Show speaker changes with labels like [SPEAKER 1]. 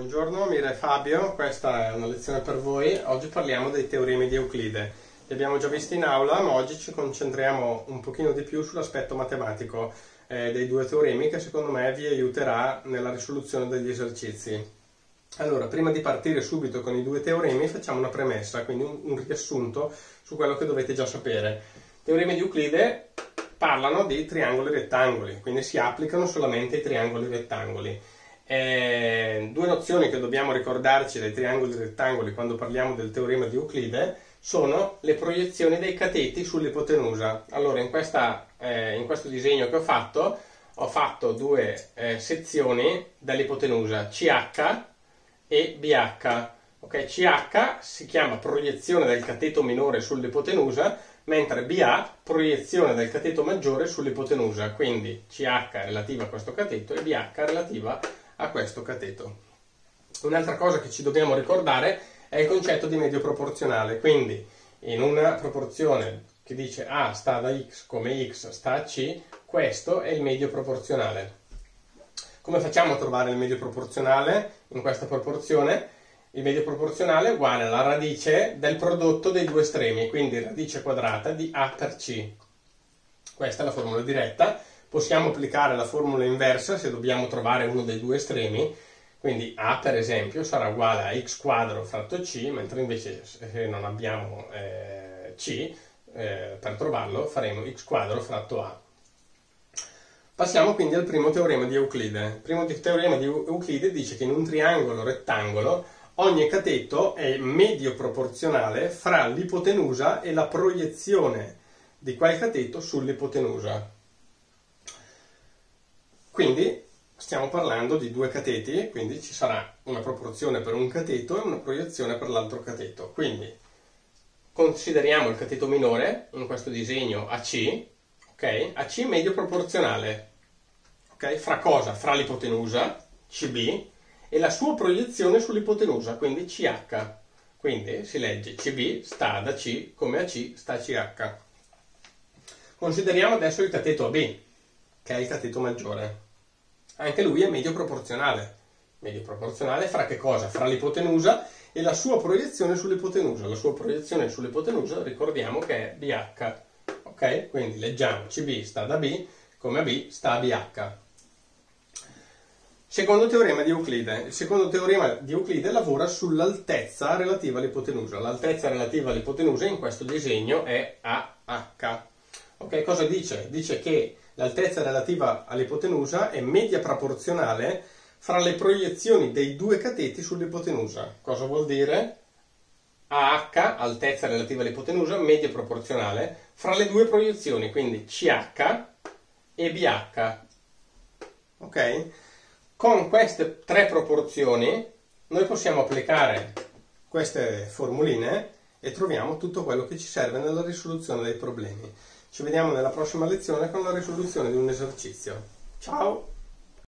[SPEAKER 1] Buongiorno, Mira e Fabio, questa è una lezione per voi. Oggi parliamo dei teoremi di Euclide. Li abbiamo già visti in aula, ma oggi ci concentriamo un pochino di più sull'aspetto matematico eh, dei due teoremi che secondo me vi aiuterà nella risoluzione degli esercizi. Allora, prima di partire subito con i due teoremi facciamo una premessa, quindi un, un riassunto su quello che dovete già sapere. I teoremi di Euclide parlano di triangoli rettangoli, quindi si applicano solamente ai triangoli rettangoli. Eh, due nozioni che dobbiamo ricordarci dei triangoli rettangoli quando parliamo del teorema di Euclide sono le proiezioni dei cateti sull'ipotenusa. Allora, in, questa, eh, in, questo disegno che ho fatto, ho fatto due eh, sezioni dell'ipotenusa CH e BH. Okay, CH si chiama proiezione del cateto minore sull'ipotenusa, mentre BA proiezione del cateto maggiore sull'ipotenusa, quindi CH relativa a questo cateto e BH relativa a a questo cateto. Un'altra cosa che ci dobbiamo ricordare è il concetto di medio proporzionale, quindi in una proporzione che dice A sta da X come X sta a C, questo è il medio proporzionale. Come facciamo a trovare il medio proporzionale in questa proporzione? Il medio proporzionale è uguale alla radice del prodotto dei due estremi, quindi radice quadrata di A per C. Questa è la formula diretta possiamo applicare la formula inversa se dobbiamo trovare uno dei due estremi, quindi A per esempio sarà uguale a x quadro fratto c, mentre invece se non abbiamo eh, c, eh, per trovarlo faremo x quadro fratto a. Passiamo quindi al primo teorema di Euclide. Il primo teorema di Euclide dice che in un triangolo rettangolo ogni cateto è medio proporzionale fra l'ipotenusa e la proiezione di quel cateto sull'ipotenusa. Quindi stiamo parlando di due cateti, quindi ci sarà una proporzione per un cateto e una proiezione per l'altro cateto. Quindi consideriamo il cateto minore in questo disegno AC, ok? AC medio proporzionale, ok? Fra cosa? Fra l'ipotenusa, CB, e la sua proiezione sull'ipotenusa, quindi CH. Quindi si legge CB sta da C come AC sta CH. Consideriamo adesso il cateto AB, che è il cateto maggiore anche lui è medio proporzionale. Medio proporzionale fra che cosa? Fra l'ipotenusa e la sua proiezione sull'ipotenusa. La sua proiezione sull'ipotenusa ricordiamo che è BH. Ok? Quindi leggiamo CB sta da B come AB sta a BH. Secondo teorema di Euclide. Il secondo teorema di Euclide lavora sull'altezza relativa all'ipotenusa. L'altezza relativa all'ipotenusa in questo disegno è AH. Ok, cosa dice? Dice che l'altezza relativa all'ipotenusa è media proporzionale fra le proiezioni dei due cateti sull'ipotenusa. Cosa vuol dire? AH, altezza relativa all'ipotenusa, media proporzionale fra le due proiezioni, quindi CH e BH. Ok? Con queste tre proporzioni noi possiamo applicare queste formuline e troviamo tutto quello che ci serve nella risoluzione dei problemi. Ci vediamo nella prossima lezione con la risoluzione di un esercizio. Ciao!